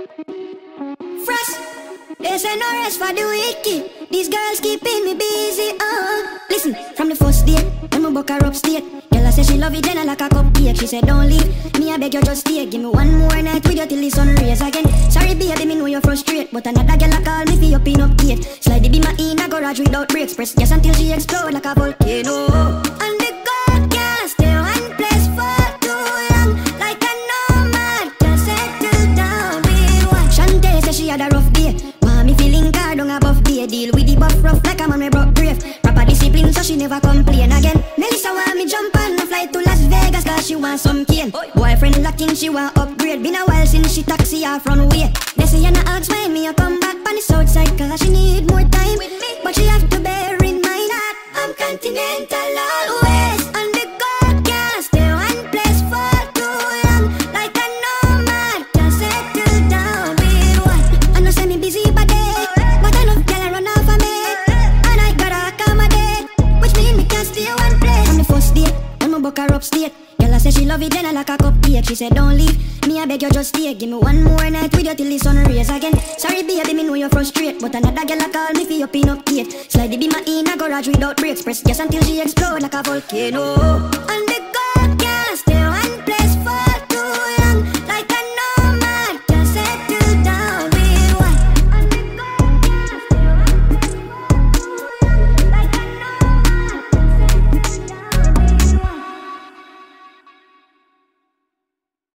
Frass, they say no rest for the wicked. These girls keeping me busy. Uh. Listen, from the first day, when my book her upstate. Girl, I say she love it, then I like a cupcake. She said, don't leave. Me, I beg you, just stay. Give me one more night with you till the sun rays again. Sorry, baby, me know you're frustrated. But another girl, I call me for your pin up gate. Slide the beam in a garage without brakes. Press yes until she explode like a volcano. Had a rough day. Want me feeling car down above day. Deal with the buff rough like a man we broke grave. Proper discipline so she never complain again. Melissa want me jump on a flight to Las Vegas cause she want some cane. Boyfriend locking she want upgrade. Been a while since she taxi off runway. They say you not ask why me a come back on the south side cause she From the first day, when my. Girl I say she love it, then I like a cupcake. She said don't leave, me I beg you just stay. Give me one more night with you till the sun rays again. Sorry baby, me know you're frustrated, but another girl I call me for your pin up gate. Slide the beam in a garage without brakes. Press yes until she explode like a volcano.